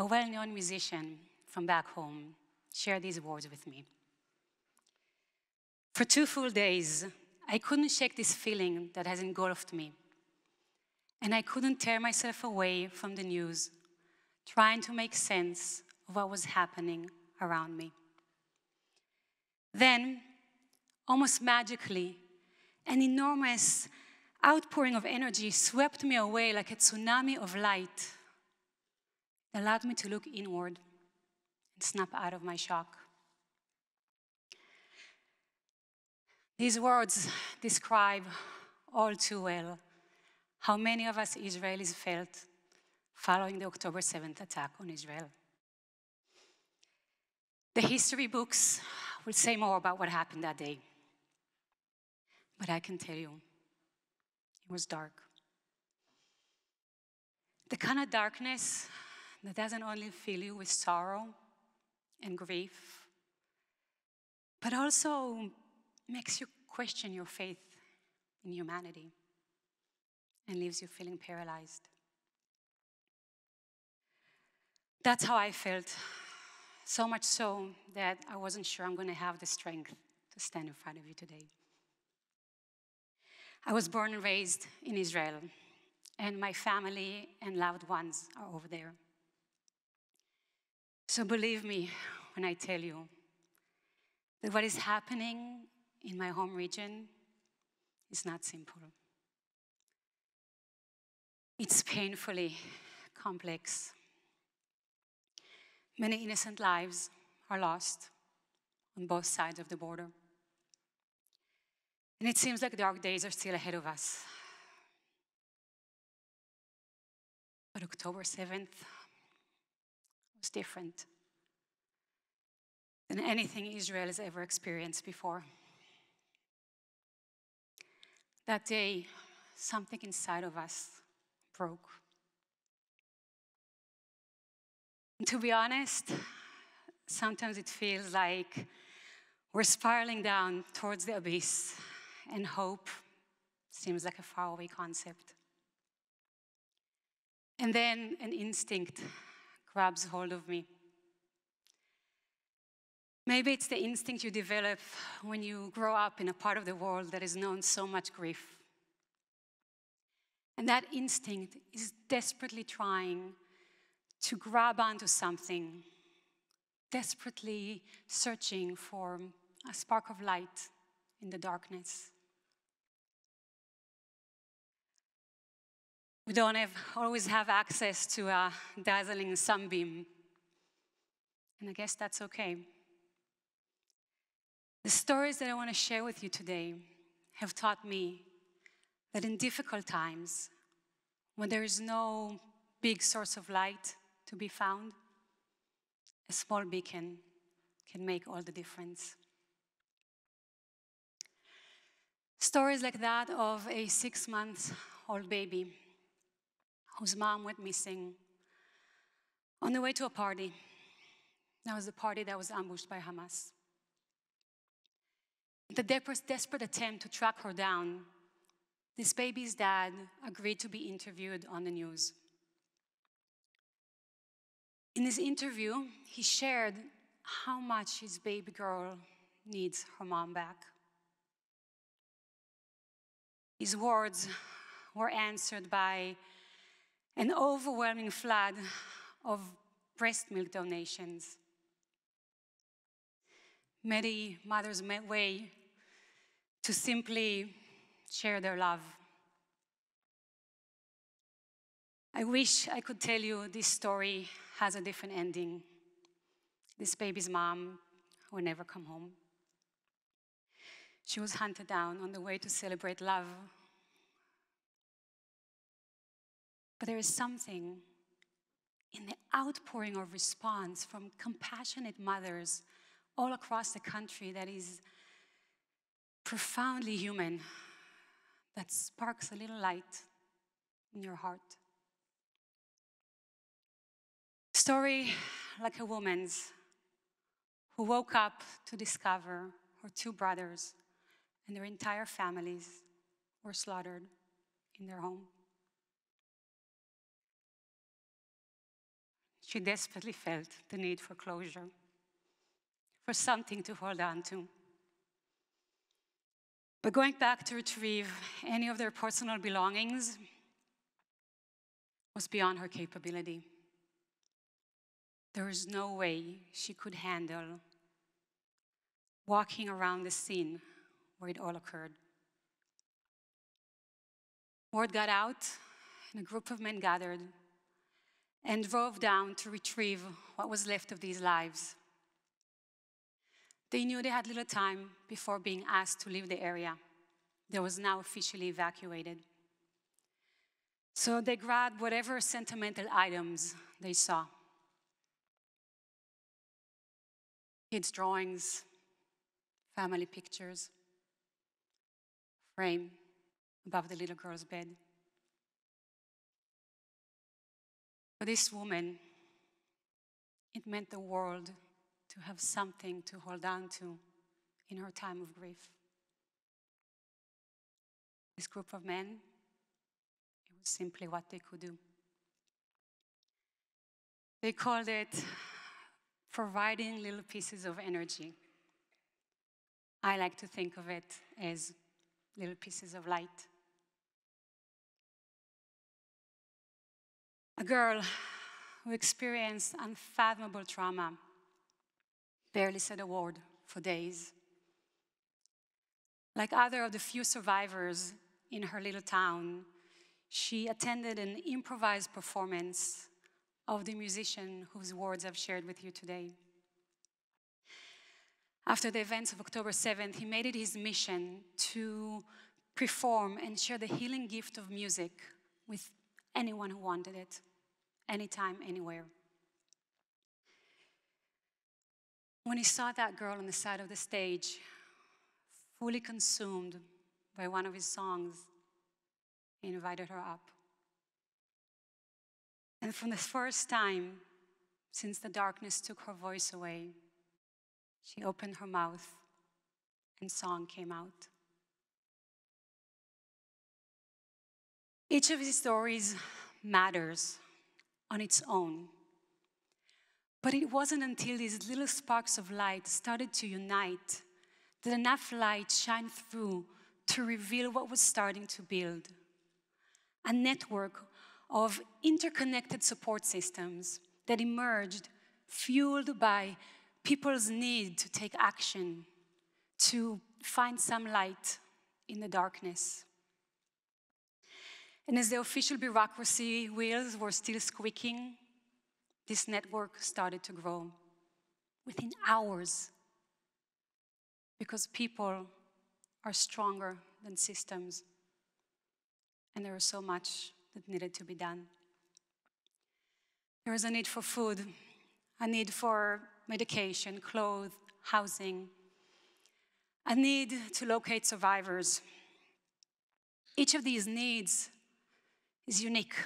a well known musician from back home, shared these words with me. For two full days, I couldn't shake this feeling that has engulfed me. And I couldn't tear myself away from the news, trying to make sense of what was happening around me. Then, almost magically, an enormous outpouring of energy swept me away like a tsunami of light. It allowed me to look inward and snap out of my shock. These words describe all too well how many of us Israelis felt following the October 7th attack on Israel. The history books will say more about what happened that day. But I can tell you, it was dark. The kind of darkness that doesn't only fill you with sorrow and grief, but also makes you question your faith in humanity and leaves you feeling paralyzed. That's how I felt, so much so that I wasn't sure I'm going to have the strength to stand in front of you today. I was born and raised in Israel, and my family and loved ones are over there. So believe me when I tell you that what is happening in my home region is not simple. It's painfully complex. Many innocent lives are lost on both sides of the border. And it seems like dark days are still ahead of us. But October 7th was different than anything Israel has ever experienced before. That day, something inside of us broke. And to be honest, sometimes it feels like we're spiraling down towards the abyss, and hope seems like a faraway concept. And then an instinct grabs hold of me. Maybe it's the instinct you develop when you grow up in a part of the world that has known so much grief. And that instinct is desperately trying to grab onto something, desperately searching for a spark of light in the darkness. We don't have, always have access to a dazzling sunbeam, and I guess that's okay. The stories that I want to share with you today have taught me that in difficult times, when there is no big source of light to be found, a small beacon can make all the difference. Stories like that of a six month old baby whose mom went missing on the way to a party. That was the party that was ambushed by Hamas In the desperate attempt to track her down, this baby's dad agreed to be interviewed on the news. In his interview, he shared how much his baby girl needs her mom back. His words were answered by an overwhelming flood of breast milk donations. Many mothers made way to simply share their love. I wish I could tell you this story has a different ending. This baby's mom will never come home. She was hunted down on the way to celebrate love. But there is something in the outpouring of response from compassionate mothers all across the country that is profoundly human that sparks a little light in your heart. Story like a woman's who woke up to discover her two brothers and their entire families were slaughtered in their home. She desperately felt the need for closure, for something to hold on to. But going back to retrieve any of their personal belongings was beyond her capability. There was no way she could handle walking around the scene where it all occurred. Word got out, and a group of men gathered and drove down to retrieve what was left of these lives. They knew they had little time before being asked to leave the area that was now officially evacuated. So they grabbed whatever sentimental items they saw kids' drawings, family pictures, frame above the little girl's bed. For this woman, it meant the world to have something to hold on to in her time of grief. This group of men, it was simply what they could do. They called it providing little pieces of energy. I like to think of it as little pieces of light. A girl who experienced unfathomable trauma barely said a word for days. Like other of the few survivors in her little town, she attended an improvised performance of the musician whose words I've shared with you today. After the events of October 7th, he made it his mission to perform and share the healing gift of music with anyone who wanted it, anytime, anywhere. When he saw that girl on the side of the stage, fully consumed by one of his songs, he invited her up. And from the first time since the darkness took her voice away, she opened her mouth and song came out. Each of his stories matters on its own. But it wasn't until these little sparks of light started to unite that enough light shined through to reveal what was starting to build a network of interconnected support systems that emerged, fueled by people's need to take action, to find some light in the darkness. And as the official bureaucracy wheels were still squeaking, this network started to grow within hours because people are stronger than systems. And there was so much that needed to be done. There was a need for food, a need for medication, clothes, housing, a need to locate survivors. Each of these needs is unique,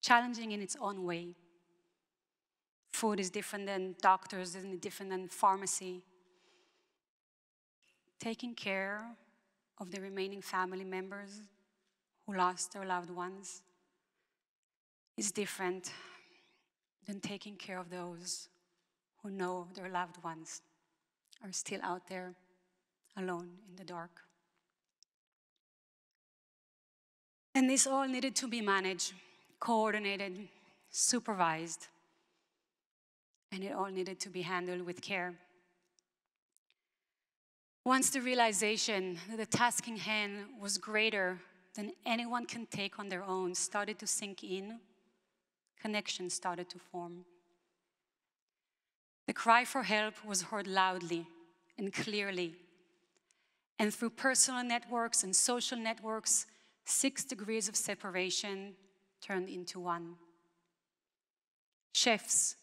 challenging in its own way. Food is different than doctors, is different than pharmacy. Taking care of the remaining family members who lost their loved ones is different than taking care of those who know their loved ones are still out there alone in the dark. And this all needed to be managed, coordinated, supervised, and it all needed to be handled with care. Once the realization that the task in hand was greater than anyone can take on their own started to sink in, connections started to form. The cry for help was heard loudly and clearly. And through personal networks and social networks, six degrees of separation turned into one. Chefs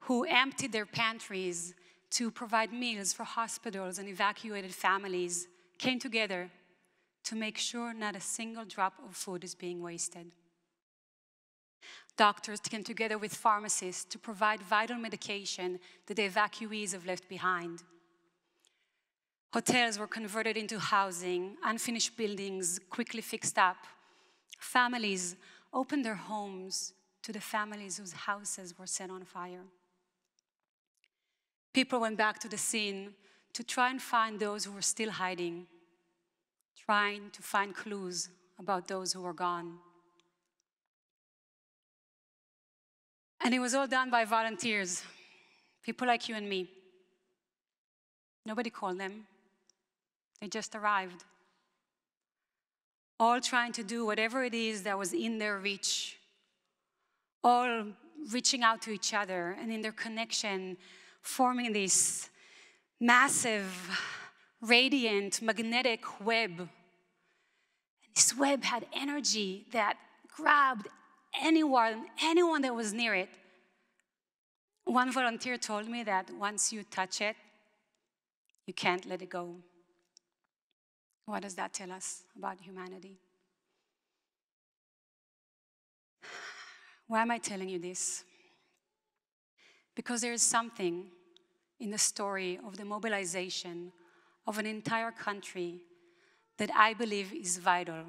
who emptied their pantries to provide meals for hospitals and evacuated families came together to make sure not a single drop of food is being wasted. Doctors came together with pharmacists to provide vital medication that the evacuees have left behind. Hotels were converted into housing, unfinished buildings quickly fixed up. Families opened their homes to the families whose houses were set on fire. People went back to the scene to try and find those who were still hiding, trying to find clues about those who were gone. And it was all done by volunteers, people like you and me. Nobody called them, they just arrived. All trying to do whatever it is that was in their reach, all reaching out to each other and in their connection, forming this massive, radiant, magnetic web. And this web had energy that grabbed anyone, anyone that was near it. One volunteer told me that once you touch it, you can't let it go. What does that tell us about humanity? Why am I telling you this? Because there is something in the story of the mobilization of an entire country that I believe is vital.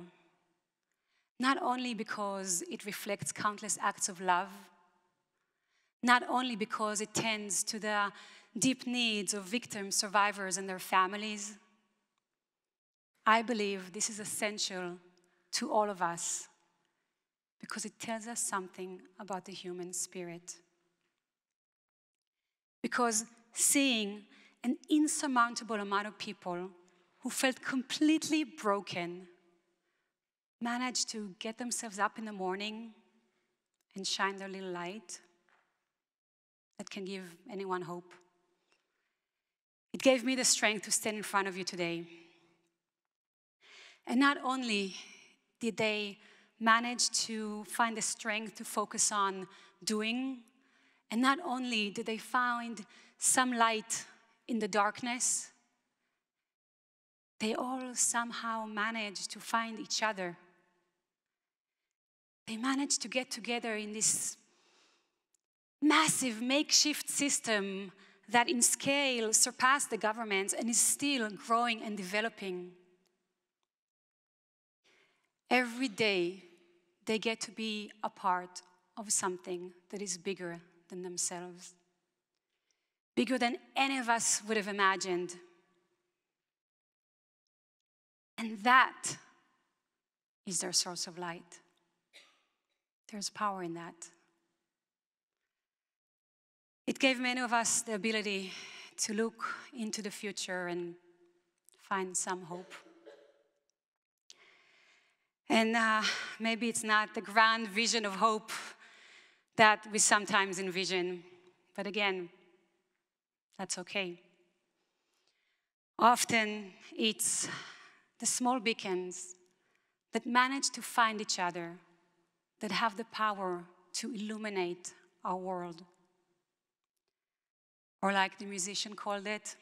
Not only because it reflects countless acts of love, not only because it tends to the deep needs of victims, survivors, and their families. I believe this is essential to all of us because it tells us something about the human spirit. Because seeing an insurmountable amount of people who felt completely broken managed to get themselves up in the morning and shine their little light that can give anyone hope. It gave me the strength to stand in front of you today. And not only did they manage to find the strength to focus on doing, and not only did they find some light in the darkness, they all somehow managed to find each other. They managed to get together in this massive makeshift system that in scale surpassed the government and is still growing and developing. Every day, they get to be a part of something that is bigger than themselves, bigger than any of us would have imagined. And that is their source of light. There's power in that. It gave many of us the ability to look into the future and find some hope. And uh, maybe it's not the grand vision of hope that we sometimes envision, but again, that's okay. Often it's the small beacons that manage to find each other that have the power to illuminate our world. Or, like the musician called it,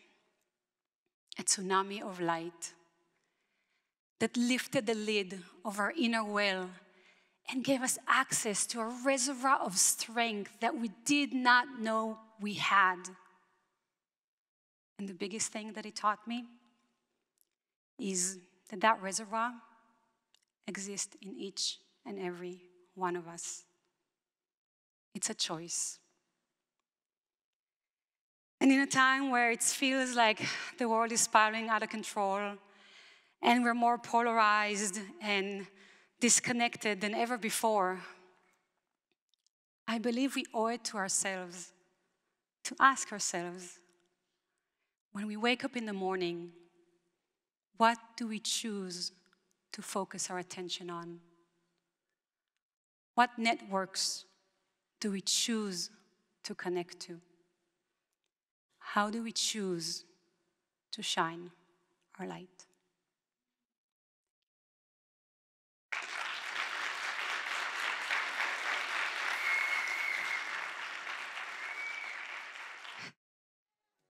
a tsunami of light that lifted the lid of our inner well and gave us access to a reservoir of strength that we did not know we had. And the biggest thing that he taught me is that that reservoir exists in each and every one of us. It's a choice. And in a time where it feels like the world is spiraling out of control and we're more polarized and disconnected than ever before, I believe we owe it to ourselves to ask ourselves when we wake up in the morning, what do we choose to focus our attention on? What networks do we choose to connect to? How do we choose to shine our light?